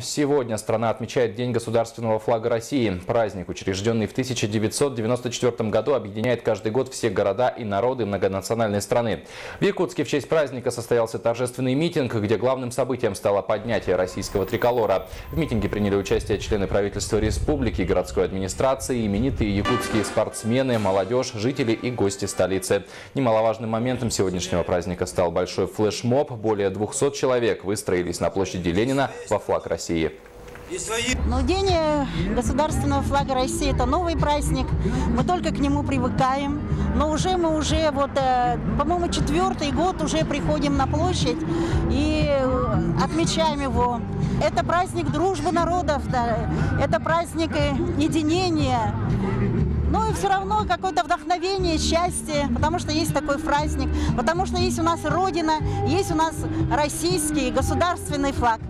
Сегодня страна отмечает День государственного флага России. Праздник, учрежденный в 1994 году, объединяет каждый год все города и народы многонациональной страны. В Якутске в честь праздника состоялся торжественный митинг, где главным событием стало поднятие российского триколора. В митинге приняли участие члены правительства республики, городской администрации, именитые якутские спортсмены, молодежь, жители и гости столицы. Немаловажным моментом сегодняшнего праздника стал большой флешмоб. Более 200 человек выстроились на площади Ленина во флаг России. России. Ну, День э, государственного флага России – это новый праздник. Мы только к нему привыкаем. Но уже мы уже, вот, э, по-моему, четвертый год уже приходим на площадь и э, отмечаем его. Это праздник дружбы народов, да, это праздник единения. Ну и все равно какое-то вдохновение, счастье, потому что есть такой праздник, потому что есть у нас Родина, есть у нас российский государственный флаг.